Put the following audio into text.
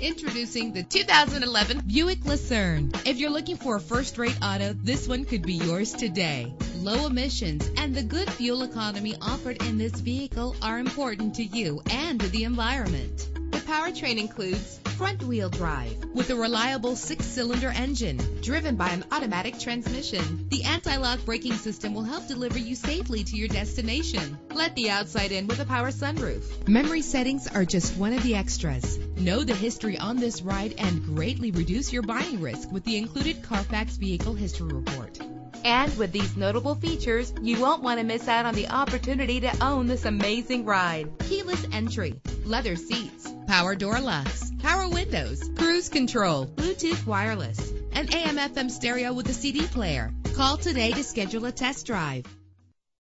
Introducing the 2011 Buick Lucerne. If you're looking for a first-rate auto, this one could be yours today. Low emissions and the good fuel economy offered in this vehicle are important to you and the environment. The powertrain includes front-wheel drive with a reliable six-cylinder engine driven by an automatic transmission. The anti-lock braking system will help deliver you safely to your destination. Let the outside in with a power sunroof. Memory settings are just one of the extras. Know the history on this ride and greatly reduce your buying risk with the included Carfax Vehicle History Report. And with these notable features, you won't want to miss out on the opportunity to own this amazing ride. Keyless entry, leather seats, power door locks, power windows, cruise control, Bluetooth wireless, an AM FM stereo with a CD player. Call today to schedule a test drive.